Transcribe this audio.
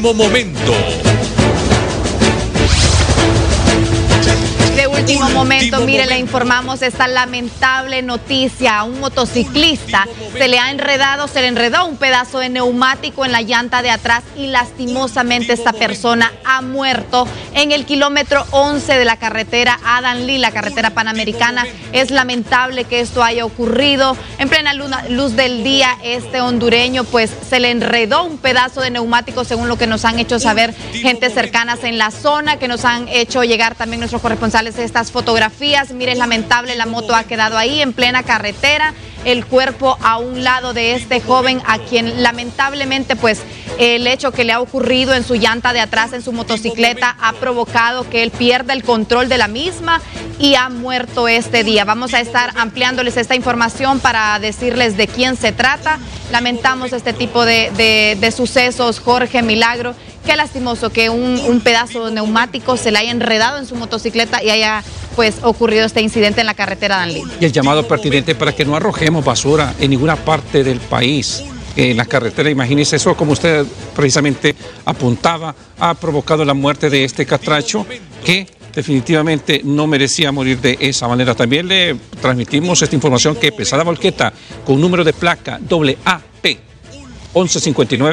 último momento. De último momento, mire, le informamos esta lamentable noticia. A un motociclista se le ha enredado, se le enredó un pedazo de neumático en la llanta de atrás y lastimosamente esta persona ha muerto en el kilómetro 11 de la carretera Adam Lee, la carretera panamericana. Es lamentable que esto haya ocurrido. En plena luz del día, este hondureño pues se le enredó un pedazo de neumático según lo que nos han hecho saber gente cercanas en la zona, que nos han hecho llegar también nuestros corresponsales estas fotografías. Mire, es lamentable, la moto ha quedado ahí en plena carretera, el cuerpo a un lado de este joven a quien lamentablemente pues el hecho que le ha ocurrido en su llanta de atrás en su motocicleta ha provocado que él pierda el control de la misma y ha muerto este día. Vamos a estar ampliándoles esta información para decirles de quién se trata. Lamentamos este tipo de, de sucesos, Jorge Milagro. Qué lastimoso que un, pedazo de neumático se le haya enredado en su motocicleta y haya pues ocurrido este incidente en la carretera Danlí. Y el llamado pertinente para que no arrojemos basura en ninguna parte del país. En la carretera, imagínese eso, como usted precisamente apuntaba, ha provocado la muerte de este catracho que definitivamente no merecía morir de esa manera. También le transmitimos esta información que pesada volqueta con número de placa AP 1159.